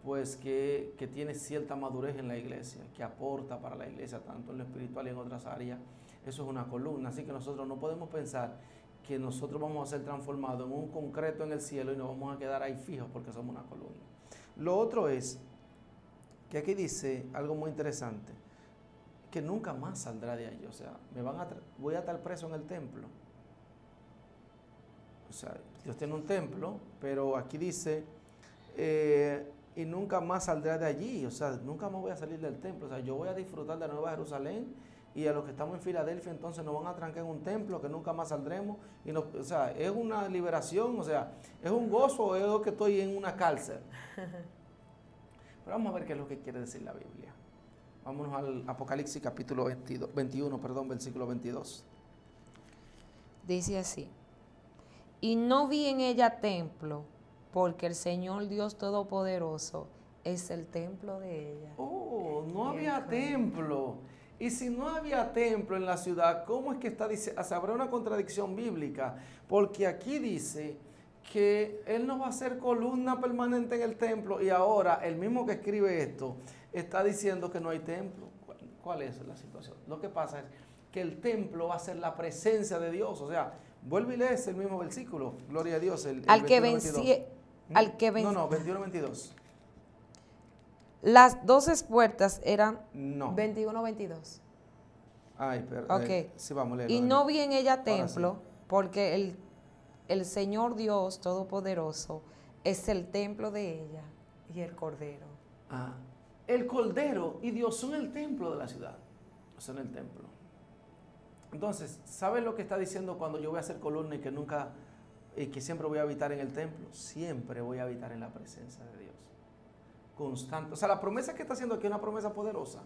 pues que, que tiene cierta madurez en la iglesia, que aporta para la iglesia, tanto en lo espiritual y en otras áreas. Eso es una columna, así que nosotros no podemos pensar que nosotros vamos a ser transformados en un concreto en el cielo y nos vamos a quedar ahí fijos porque somos una columna. Lo otro es que aquí dice algo muy interesante, que nunca más saldrá de ahí, o sea, me van a voy a estar preso en el templo. O sea, Dios tiene un templo, pero aquí dice, eh, y nunca más saldré de allí, o sea, nunca más voy a salir del templo, o sea, yo voy a disfrutar de la Nueva Jerusalén y a los que estamos en Filadelfia entonces nos van a trancar en un templo que nunca más saldremos, y nos- o sea, es una liberación, o sea, es un gozo es que estoy en una cárcel. <laughs> Pero vamos a ver qué es lo que quiere decir la Biblia. Vámonos al Apocalipsis capítulo 22, 21, perdón, versículo 22. Dice así, y no vi en ella templo, porque el Señor Dios Todopoderoso es el templo de ella. Oh, no había templo. Y si no había templo en la ciudad, ¿cómo es que está diciendo? Habrá una contradicción bíblica, porque aquí dice que Él no va a ser columna permanente en el templo y ahora el mismo que escribe esto está diciendo que no hay templo. ¿Cuál- ¿Cuál es la situación? Lo que pasa es que el templo va a ser la presencia de Dios. O sea, vuelve y lees el mismo versículo. Gloria a Dios. El, el Al que 21, vencie, 22. al que ven- No, no, 21, 22. las doce puertas eran No. 21-22. Ay, pero. Ok. eh, sí, vamos a leerlo Y no vi en ella sí. templo, porque el, el Señor Dios Todopoderoso es el templo de ella y el Cordero. Ah, el Cordero y Dios son el templo de la ciudad. Son el templo. Entonces, ¿sabes lo que está diciendo cuando yo voy a hacer columna y que nunca, y que siempre voy a habitar en el templo? Siempre voy a habitar en la presencia de Dios. Constante. O sea, la promesa que está haciendo aquí es una promesa poderosa.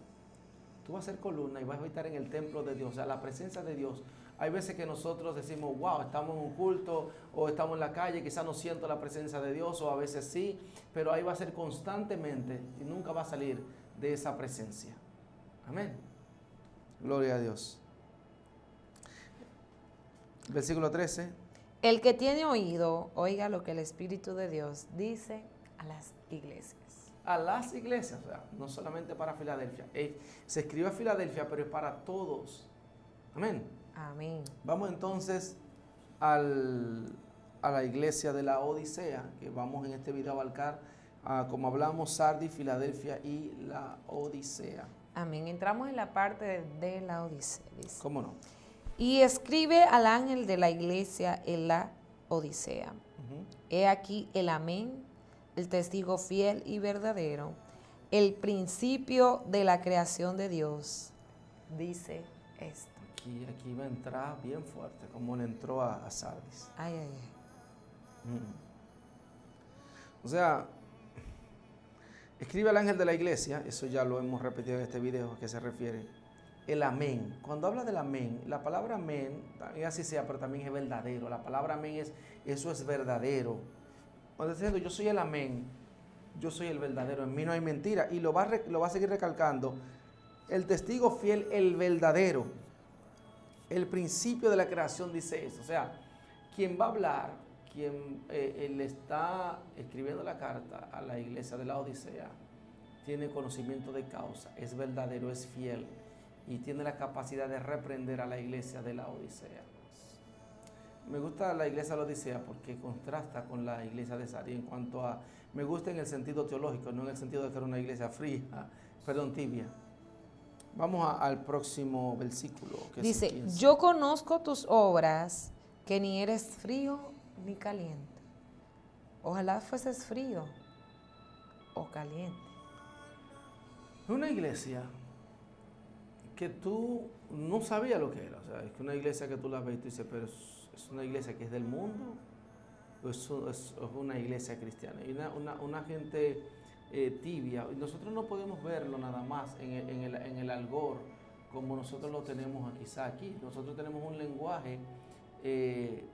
Tú vas a ser columna y vas a habitar en el templo de Dios, o sea, la presencia de Dios. Hay veces que nosotros decimos, wow, estamos en un culto o estamos en la calle, quizás no siento la presencia de Dios o a veces sí, pero ahí va a ser constantemente y nunca va a salir de esa presencia. Amén. Gloria a Dios. Versículo 13. El que tiene oído, oiga lo que el Espíritu de Dios dice a las iglesias. a las iglesias, o sea, no solamente para Filadelfia. Eh, se escribe a Filadelfia, pero es para todos. Amén. Amén. Vamos entonces al- a la iglesia de la Odisea, que vamos en este video a abarcar, ah, como hablamos, Sardis, Filadelfia y la Odisea. Amén. Entramos en la parte de, de la Odisea. dice. ¿Cómo no? Y escribe al ángel de la iglesia en la Odisea. He aquí el amén, el testigo fiel y verdadero, el principio de la creación de Dios. Dice esto. Aquí, aquí va a entrar bien fuerte, como le entró a, a Sardis. Ay, ay, ay. O sea, escribe el ángel de la iglesia, eso ya lo hemos repetido en este video a qué se refiere, el amén. Cuando habla del amén, la palabra amén, así sea, pero también es verdadero. La palabra amén es, eso es verdadero. Cuando está diciendo yo soy el amén, yo soy el verdadero, en mí no hay mentira. Y lo va, lo va a seguir recalcando. El testigo fiel, el verdadero. El principio de la creación dice eso. O sea, quien va a hablar, quien eh, le está escribiendo la carta a la iglesia de la Odisea, tiene conocimiento de causa, es verdadero, es fiel y tiene la capacidad de reprender a la iglesia de la Odisea. Me gusta la iglesia de la Odisea porque contrasta con la iglesia de Sari en cuanto a, me gusta en el sentido teológico, no en el sentido de que era una iglesia fría, perdón, tibia. Vamos al próximo versículo. Dice, yo conozco tus obras, que ni eres frío ni caliente. Ojalá fueses frío o caliente. Una iglesia que tú no sabías lo que era. O sea, es que una iglesia que tú la ves y tú dices, pero es, una iglesia que es del mundo, o es, una iglesia cristiana. Y una, una, gente eh, tibia. Nosotros no podemos verlo nada más en el, en, el, en el, algor como nosotros lo tenemos quizá aquí. Nosotros tenemos un lenguaje, eh,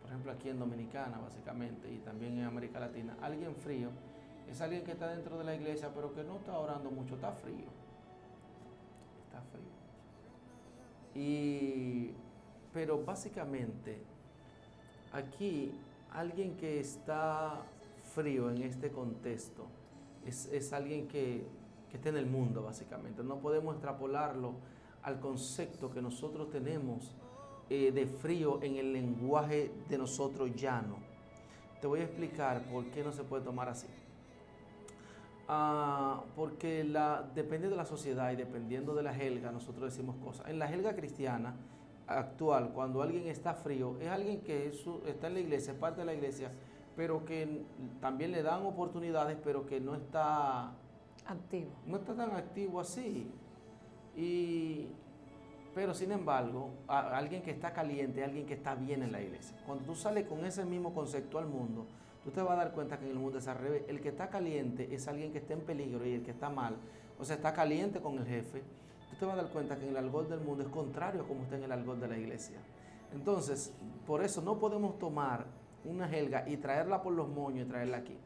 por ejemplo aquí en Dominicana básicamente, y también en América Latina, alguien frío es alguien que está dentro de la iglesia pero que no está orando mucho, está frío Y, pero básicamente, aquí alguien que está frío en este contexto es, alguien que, está en el mundo, básicamente. No podemos extrapolarlo al concepto que nosotros tenemos eh, de frío en el lenguaje de nosotros llano. Te voy a explicar por qué no se puede tomar así. Ah, porque la, depende de la sociedad y dependiendo de la helga, nosotros decimos cosas. En la helga cristiana actual, cuando alguien está frío, es alguien que está en la iglesia, es parte de la iglesia, pero que también le dan oportunidades, pero que no está activo. No está tan activo así. Y, pero sin embargo, alguien que está caliente, alguien que está bien en la iglesia. Cuando tú sales con ese mismo concepto al mundo, tú te vas a dar cuenta que en el mundo es al revés. El que está caliente es alguien que está en peligro y el que está mal, o sea, está caliente con el jefe, tú te vas a dar cuenta que en el algor del mundo es contrario a como está en el algor de la iglesia. Entonces, por eso no podemos tomar una helga y traerla por los moños y traerla aquí.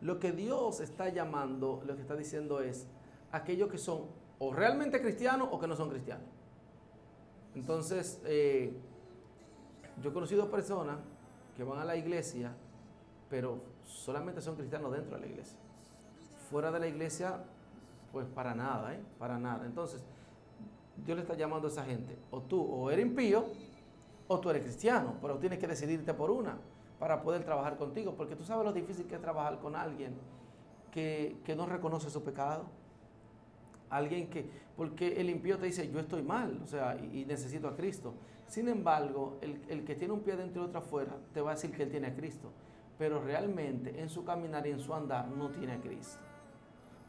Lo que Dios está llamando, lo que está diciendo es aquellos que son o realmente cristianos o que no son cristianos. Entonces, eh, yo he conocido personas que van a la iglesia pero solamente son cristianos dentro de la iglesia. Fuera de la iglesia, pues para nada, ¿eh? Para nada. Entonces, Dios le está llamando a esa gente, o tú o eres impío, o tú eres cristiano, pero tienes que decidirte por una para poder trabajar contigo, porque tú sabes lo difícil que es trabajar con alguien que, no reconoce su pecado. Alguien que, porque el impío te dice, yo estoy mal, o sea, y, necesito a Cristo. Sin embargo, el, el, que tiene un pie dentro y otro afuera, te va a decir que él tiene a Cristo pero realmente en su caminar y en su andar no tiene a Cristo.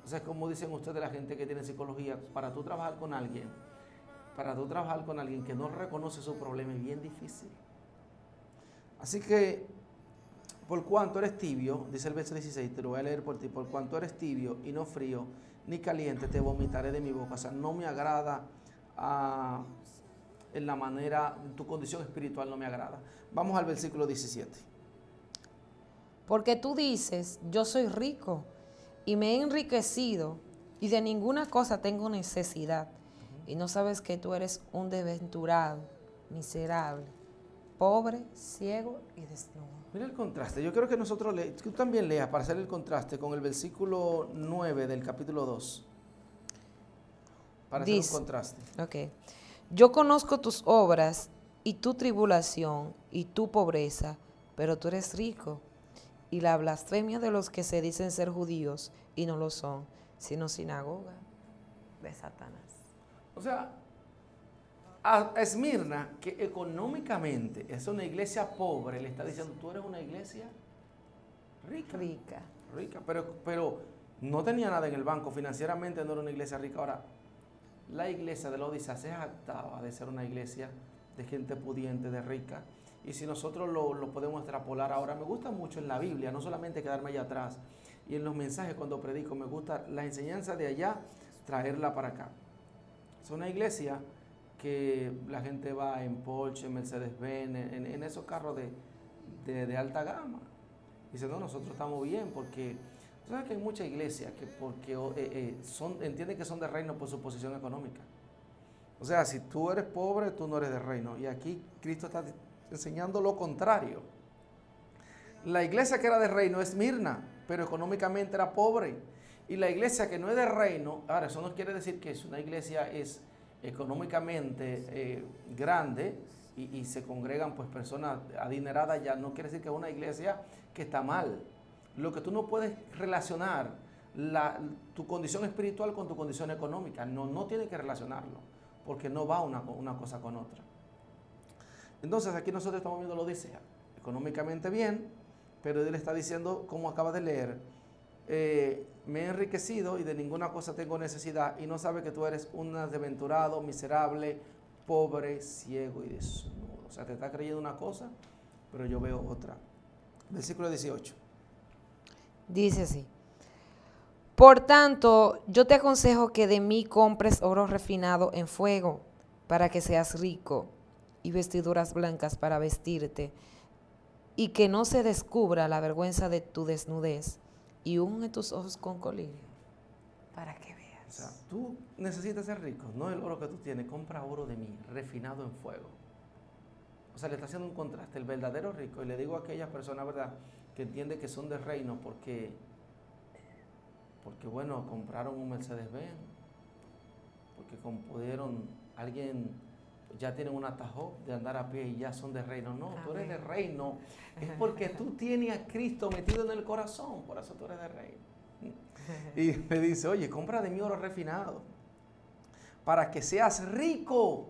O sea, como dicen ustedes la gente que tiene psicología, para tú trabajar con alguien, para tú trabajar con alguien que no reconoce su problema es bien difícil. Así que, por cuanto eres tibio, dice el verso 16, te lo voy a leer por ti, por cuanto eres tibio y no frío ni caliente, te vomitaré de mi boca. O sea, no me agrada ah, en la manera, tu condición espiritual no me agrada. Vamos al versículo 17. Porque tú dices, yo soy rico y me he enriquecido y de ninguna cosa tengo necesidad. Y no sabes que tú eres un desventurado, miserable, pobre, ciego y desnudo. Mira el contraste. Yo creo que nosotros, le, tú también leas para hacer el contraste con el versículo 9 del capítulo 2. Para hacer un contraste. Ok. Yo conozco tus obras y tu tribulación y tu pobreza, pero tú eres rico y la blasfemia de los que se dicen ser judíos y no lo son, sino sinagoga de Satanás. O sea, a Esmirna, que económicamente es una iglesia pobre, le está diciendo, tú eres una iglesia rica. Rica. Rica, pero, pero no tenía nada en el banco, financieramente no era una iglesia rica. Ahora, la iglesia de la Odisea se jactaba de ser una iglesia de gente pudiente, de rica. Y si nosotros lo, podemos extrapolar ahora, me gusta mucho en la Biblia, no solamente quedarme allá atrás, y en los mensajes cuando predico, me gusta la enseñanza de allá, traerla para acá. Es una iglesia que la gente va en Porsche, Mercedes-Benz, en, esos carros de, alta gama. Dice, no, nosotros estamos bien porque, sabes que hay muchas iglesias que porque eh, eh, son, entienden que son de reino por su posición económica. O sea, si tú eres pobre, tú no eres de reino. Y aquí Cristo está enseñando lo contrario. La iglesia que era de reino es Mirna, pero económicamente era pobre. Y la iglesia que no es de reino, ahora eso no quiere decir que es una iglesia es económicamente eh, grande y, se congregan pues personas adineradas ya, no quiere decir que es una iglesia que está mal. Lo que tú no puedes relacionar la, tu condición espiritual con tu condición económica, no, no tiene que relacionarlo, porque no va una, una cosa con otra. Entonces aquí nosotros estamos viendo lo dice económicamente bien, pero él está diciendo, como acaba de leer, eh, me he enriquecido y de ninguna cosa tengo necesidad y no sabe que tú eres un desventurado, miserable, pobre, ciego y desnudo. O sea, te está creyendo una cosa, pero yo veo otra. Versículo 18. Dice así. Por tanto, yo te aconsejo que de mí compres oro refinado en fuego, para que seas rico, y vestiduras blancas para vestirte, y que no se descubra la vergüenza de tu desnudez y unge tus ojos con colirio para que veas. O sea, tú necesitas ser rico, no el oro que tú tienes, compra oro de mí, refinado en fuego. O sea, le está haciendo un contraste, el verdadero rico, y le digo a aquellas personas, ¿verdad?, que entienden que son de reino porque, porque bueno, compraron un Mercedes-Benz, porque pudieron, alguien ya tienen un atajo de andar a pie y ya son de reino. No, tú eres de reino. Es porque tú <laughs> tienes a Cristo metido en el corazón. Por eso tú eres de reino. Y me dice, oye, compra de mi oro refinado. Para que seas rico.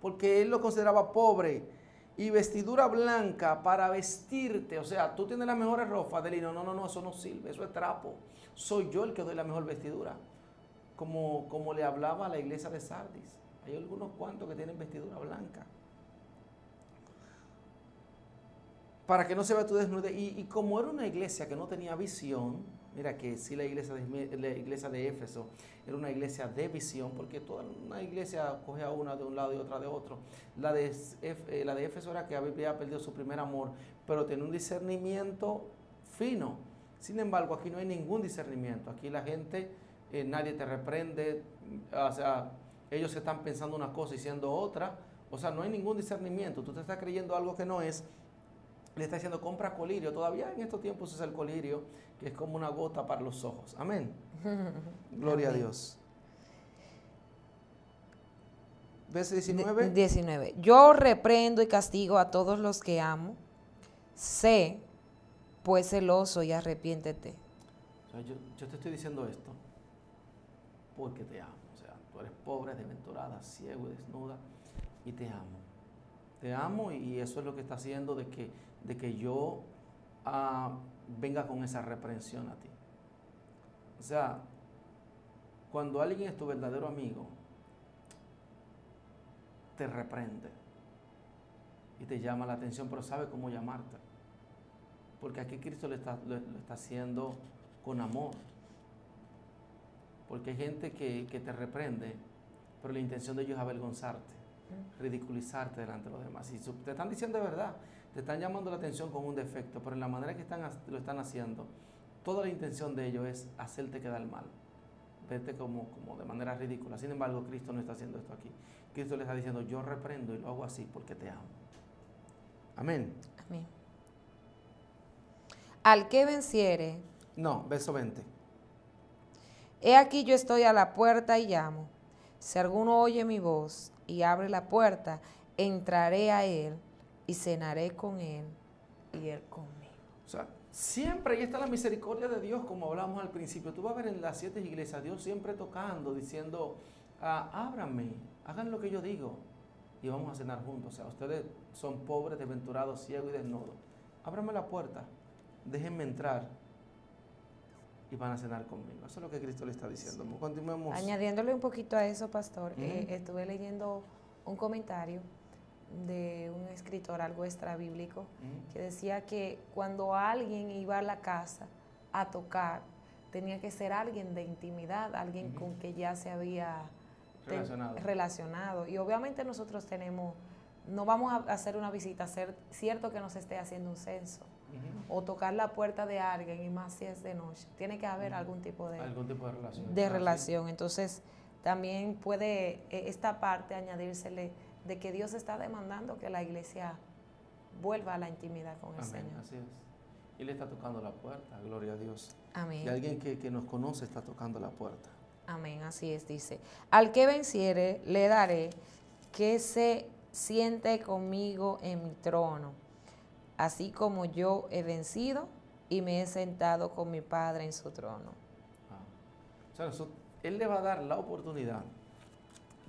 Porque él lo consideraba pobre. Y vestidura blanca para vestirte. O sea, tú tienes las mejores ropas de lino. No, no, no, eso no sirve. Eso es trapo. Soy yo el que doy la mejor vestidura. Como, como le hablaba a la iglesia de Sardis. Hay algunos cuantos que tienen vestidura blanca. Para que no se vea tu desnudez. Y, como era una iglesia que no tenía visión, mira que sí la iglesia de, la iglesia de Éfeso era una iglesia de visión, porque toda una iglesia coge a una de un lado y otra de otro. La de, eh, la de Éfeso era que había perdido su primer amor, pero tenía un discernimiento fino. Sin embargo, aquí no hay ningún discernimiento. Aquí la gente, eh, nadie te reprende, o sea, ellos están pensando una cosa y siendo otra. O sea, no hay ningún discernimiento. Tú te estás creyendo algo que no es. Le está diciendo, compra colirio. Todavía en estos tiempos es el colirio, que es como una gota para los ojos. Amén. <laughs> Gloria a Dios. ¿Ves 19? 19. Yo reprendo y castigo a todos los que amo. Sé, pues celoso y arrepiéntete. yo, yo te estoy diciendo esto porque te amo eres pobre, desventurada, ciego y desnuda, y te amo. Te amo y eso es lo que está haciendo de que, de que yo ah, venga con esa reprensión a ti. O sea, cuando alguien es tu verdadero amigo, te reprende y te llama la atención, pero sabe cómo llamarte. Porque aquí Cristo lo está, lo está haciendo con amor. Porque hay gente que, te reprende, pero la intención de ellos es avergonzarte, ridiculizarte delante de los demás. Y te están diciendo de verdad, te están llamando la atención con un defecto, pero en la manera que están, lo están haciendo, toda la intención de ellos es hacerte quedar mal, verte como, como de manera ridícula. Sin embargo, Cristo no está haciendo esto aquí. Cristo le está diciendo, yo reprendo y lo hago así porque te amo. Amén. Amén. Al que venciere. No, verso 20. He aquí yo estoy a la puerta y llamo. Si alguno oye mi voz y abre la puerta, entraré a él y cenaré con él y él conmigo. O sea, siempre ahí está la misericordia de Dios, como hablamos al principio. Tú vas a ver en las siete iglesias, Dios siempre tocando, diciendo, ah, ábranme, hagan lo que yo digo y vamos a cenar juntos. O sea, ustedes son pobres, desventurados, ciegos y desnudos. Ábranme la puerta, déjenme entrar y van a cenar conmigo. Eso es lo que Cristo le está diciendo. Continuemos. Añadiéndole un poquito a eso, pastor, eh, estuve leyendo un comentario de un escritor, algo extra bíblico, que decía que cuando alguien iba a la casa a tocar, tenía que ser alguien de intimidad, alguien con que ya se había ten- Relacionado. relacionado. Y obviamente nosotros tenemos, no vamos a hacer una visita, ser cierto que nos esté haciendo un censo. O tocar la puerta de alguien y más si es de noche. Tiene que haber algún tipo de, Algún tipo de relación. de Ah, relación. Entonces, también puede eh, esta parte añadírsele de que Dios está demandando que la iglesia vuelva a la intimidad con el Amén, Señor. así es. Y le está tocando la puerta, gloria a Dios. Y Amén. alguien que, que nos conoce está tocando la puerta. Amén, así es, dice. Al que venciere, le daré que se siente conmigo en mi trono, así como yo he vencido y me he sentado con mi Padre en su trono. Ah. O sea, él le va a dar la oportunidad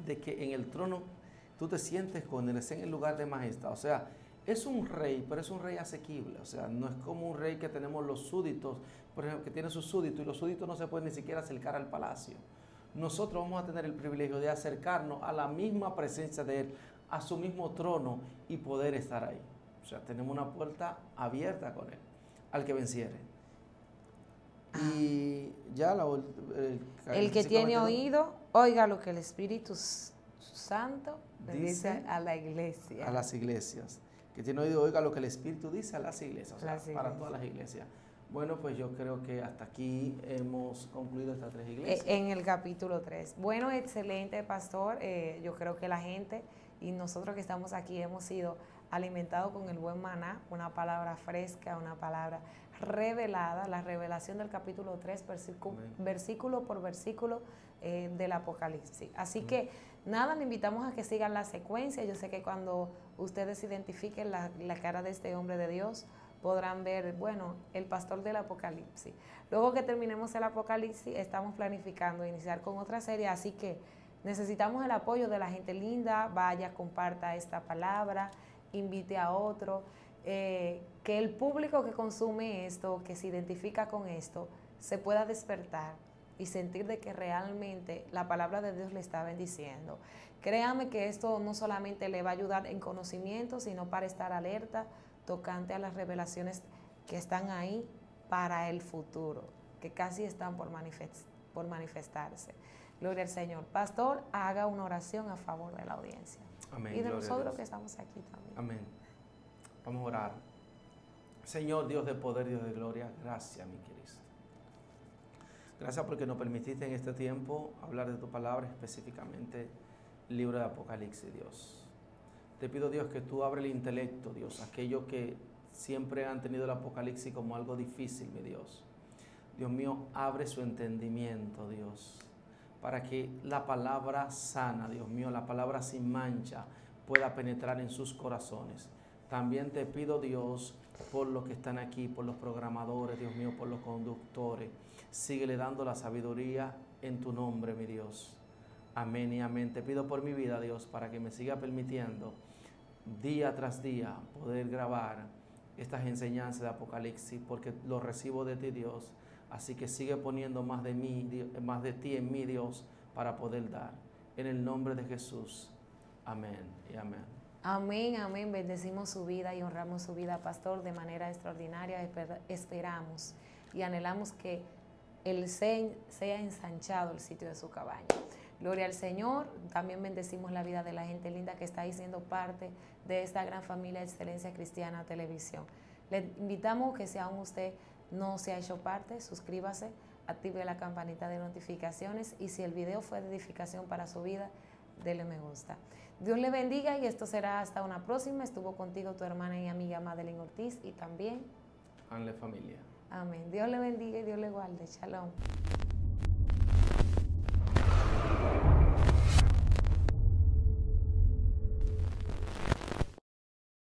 de que en el trono tú te sientes con él, esté en el lugar de majestad. O sea, es un rey, pero es un rey asequible. O sea, no es como un rey que tenemos los súditos, por ejemplo, que tiene sus súditos y los súditos no se pueden ni siquiera acercar al palacio. Nosotros vamos a tener el privilegio de acercarnos a la misma presencia de él, a su mismo trono y poder estar ahí. O sea, tenemos una puerta abierta con él, al que venciere. Y ya la, el, El que tiene 22. oído, oiga lo que el Espíritu Santo le dice, Dice a la iglesia. a las iglesias. Que tiene oído, oiga lo que el Espíritu dice a las iglesias, o sea, Las para iglesias. todas las iglesias. Bueno, pues yo creo que hasta aquí hemos concluido estas tres Eh, iglesias. En el capítulo 3. Bueno, excelente, pastor. Eh, yo creo que la gente y nosotros que estamos aquí hemos sido alimentados con el buen maná, una palabra fresca, una palabra revelada, la revelación del capítulo 3, versículo, Amén. versículo por versículo eh, del Apocalipsis. Así que nada, le invitamos a que sigan la secuencia. Yo sé que cuando ustedes identifiquen la, la cara de este hombre de Dios, podrán ver, bueno, el pastor del Apocalipsis. Luego que terminemos el Apocalipsis, estamos planificando iniciar con otra serie, así que necesitamos el apoyo de la gente linda, vaya, comparta esta palabra, invite a otro, eh, que el público que consume esto, que se identifica con esto, se pueda despertar y sentir de que realmente la palabra de Dios le está bendiciendo. Créame que esto no solamente le va a ayudar en conocimiento, sino para estar alerta, tocante a las revelaciones que están ahí para el futuro, que casi están por, por manifestarse. Gloria al Señor. Pastor, haga una oración a favor de la audiencia. Amén. y de gloria nosotros que estamos aquí también. Amén. Vamos a orar. Señor Dios de poder, Dios de gloria, gracias, mi Cristo. Gracias porque nos permitiste en este tiempo hablar de tu palabra, específicamente el libro de Apocalipsis, Dios. Te pido, Dios, que tú abres el intelecto, Dios, aquellos que siempre han tenido el Apocalipsis como algo difícil, mi Dios. Dios mío, abre su entendimiento, Dios, para que la palabra sana, Dios mío, la palabra sin mancha, pueda penetrar en sus corazones. También te pido, Dios, por los que están aquí, por los programadores, Dios mío, por los conductores. Síguele dando la sabiduría en tu nombre, mi Dios. Amén y amén. Te pido por mi vida, Dios, para que me siga permitiendo día tras día poder grabar estas enseñanzas de Apocalipsis, porque lo recibo de ti, Dios. Así que sigue poniendo más de mí, más de ti en mí, Dios, para poder dar. En el nombre de Jesús. Amén y amén. Amén, amén. Bendecimos su vida y honramos su vida, pastor, de manera extraordinaria. Esper- Esperamos y anhelamos que el se- sea ensanchado el sitio de su cabaña. Gloria al Señor. También bendecimos la vida de la gente linda que está ahí siendo parte de esta gran familia de Excelencia Cristiana Televisión. Le invitamos que si aún usted no se ha hecho parte, suscríbase, active la campanita de notificaciones y si el video fue de edificación para su vida, dele me gusta. Dios le bendiga y esto será hasta una próxima. Estuvo contigo tu hermana y amiga Madeline Ortiz y también, Hanle familia. amén. Dios le bendiga y Dios le guarde. Shalom.